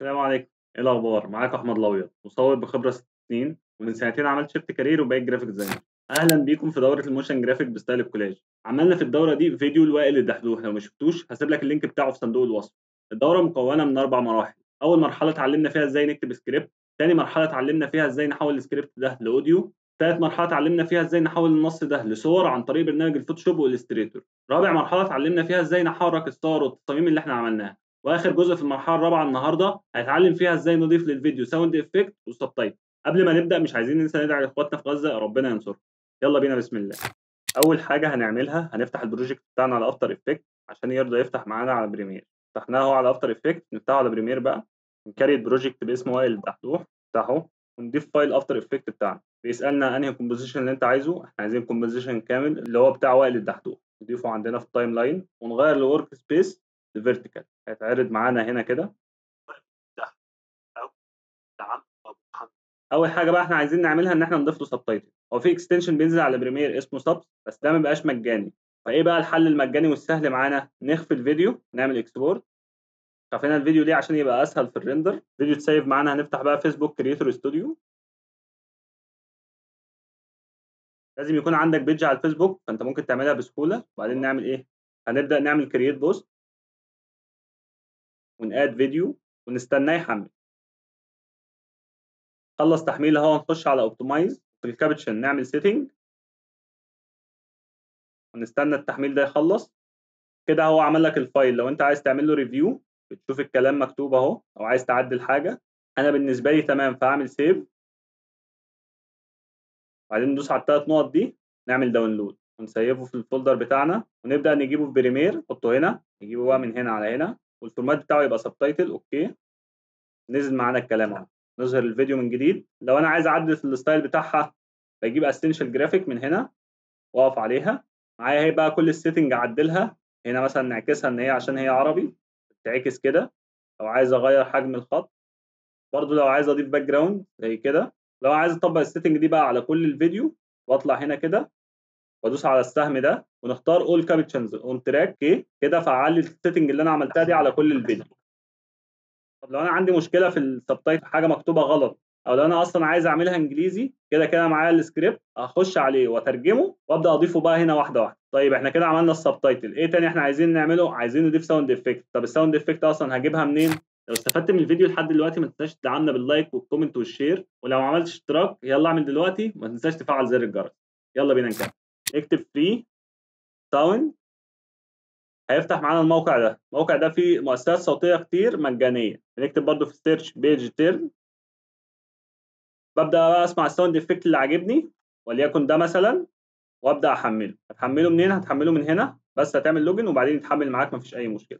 السلام عليكم. إيه الأخبار؟ معاكم أحمد الأبيض مصور بخبرة ست سنين ومن سنتين عملت shift career وبقيت graphic designer أهلا بيكم في دورة ال motion graphic ب style ال collage عملنا في الدورة دي فيديو لوائل الدحدوح. لو ما شفتوش هسيب لك ال link بتاعه في صندوق الوصف. الدورة مكونة من أربع مراحل. أول مرحلة اتعلمنا فيها إزاي نكتب سكريبت ثاني مرحلة اتعلمنا فيها إزاي نحول السكريبت ده ل audio ثالث مرحلة اتعلمنا فيها إزاي نحول النص ده لصور عن طريق برنامج ال Photoshop وال Illustrator رابع مرحلة اتعلمنا فيها إزاي نحرك الصور والتصاميم اللي إحنا عملناها. واخر جزء في المرحلة الرابعة النهارده هنتعلم فيها إزاي نضيف للفيديو sound effect و subtitle. قبل ما نبدأ مش عايزين ننسى ندعي لاخواتنا في غزة ربنا ينصرهم. يلا بينا بسم الله. أول حاجة هنعملها هنفتح ال project بتاعنا على After Effects عشان يرضى يفتح معانا على Premiere فتحناه على After Effects نفتحه على Premiere بقى. ن create project باسم وائل الدحدوح نفتحه ونضيف file After Effects بتاعنا. بيسألنا أنهي composition اللي أنت عايزه إحنا عايزين composition كامل اللي هو بتاع وائل الدحدوح. نضيفه عندنا في ال timeline ونغير ال workspace ل vertical هيتعرض معانا هنا كده. أول حاجة بقى إحنا عايزين نعملها إن إحنا نضيف له subtitle هو في extension بينزل على Premiere اسمه Subs بس ده ما بيبقاش مجاني. فإيه بقى الحل المجاني والسهل معانا؟ نخفي الفيديو نعمل export خفينا الفيديو ليه عشان يبقى أسهل في ال render. فيديو ت save معانا هنفتح بقى Facebook Creator Studio لازم يكون عندك page على الفيسبوك فأنت ممكن تعملها بسهولة. وبعدين نعمل إيه؟ هنبدأ نعمل create post ون add video ونستناه يحمل. خلص تحميل اهو نخش على optimize في ال caption نعمل setting ونستنى التحميل ده يخلص. كده هو عمل لك ال file. لو انت عايز تعمل له review بتشوف الكلام مكتوب اهو. أو عايز تعدل حاجة أنا بالنسبة لي تمام فاعمل save بعدين ندوس على الثلاث نقط دي نعمل download ون save ه في ال folder بتاعنا ونبدأ نجيبه في Premiere نحطه هنا نجيبه بقى من هنا على هنا. وال format بتاعه يبقى subtitle okay. نزل معانا الكلام أهو. نظهر الفيديو من جديد. لو أنا عايز أعدل في ال style بتاعها بجيب essential graphics من هنا وأقف عليها. معايا هي بقى كل ال setting أعدلها. هنا مثلا نعكسها إن هي عشان هي عربي. تعكس كده. لو عايز أغير حجم الخط. برضو لو عايز أضيف background زي كده. لو عايز أطبق ال setting دي بقى على كل الفيديو واطلع هنا كده. وادوس على السهم ده ونختار all captions on track كي كده فعلي ال setting اللي أنا عملتها دي على كل الفيديو طب لو أنا عندي مشكلة في ال subtitle حاجة مكتوبة غلط أو لو أنا أصلا عايز أعملها إنجليزي كده كده معايا السكريبت اخش عليه وأترجمه وأبدأ أضيفه بقى هنا واحدة واحدة. طيب إحنا كده عملنا ال subtitle. إيه تاني إحنا عايزين نعمله؟ عايزين نضيف sound effect طب ال sound effect أصلا هجيبها منين؟ لو استفدت من الفيديو لحد دلوقتي ما تنساش تدعمنا بال like وال comment وال share ولو ما عملتش اشتراك يلا اعمل دلوقتي ما تنساش تفعل زر الجرس. يلا بينا نكمل. اكتب Freesound هيفتح معانا الموقع ده. الموقع ده فيه مؤثرات صوتية كتير مجانية. بنكتب برده في ال search page turn ببدأ بقى أسمع ال sound effect اللي عاجبني وليكن ده مثلا وأبدأ أحمله. هتحمله منين؟ هتحمله من هنا. بس هتعمل login وبعدين يتحمل معاك مفيش أي مشكلة.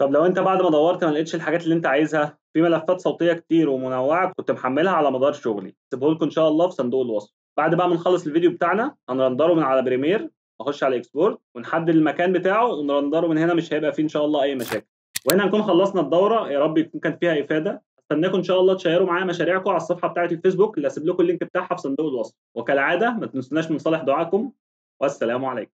طب لو أنت بعد ما دورت ما لقيتش الحاجات اللي أنت عايزها في ملفات صوتية كتير ومنوعة كنت محملها على مدار شغلي. هسيبها لكم إن شاء الله في صندوق الوصف بعد بقى ما نخلص الفيديو بتاعنا هنرندره من على Premiere نخش على export ونحدد المكان بتاعه ونرندره من هنا مش هيبقى فيه إن شاء الله أي مشاكل. وهنا نكون خلصنا الدورة يا رب يكون كانت فيها إفادة. أستناكم إن شاء الله تشيروا معايا مشاريعكم على الصفحة بتاعه الفيسبوك اللي هسيب لكم ال link بتاعها في صندوق الوصف. وكالعادة ما تنسوناش من صالح دعائكم والسلام عليكم.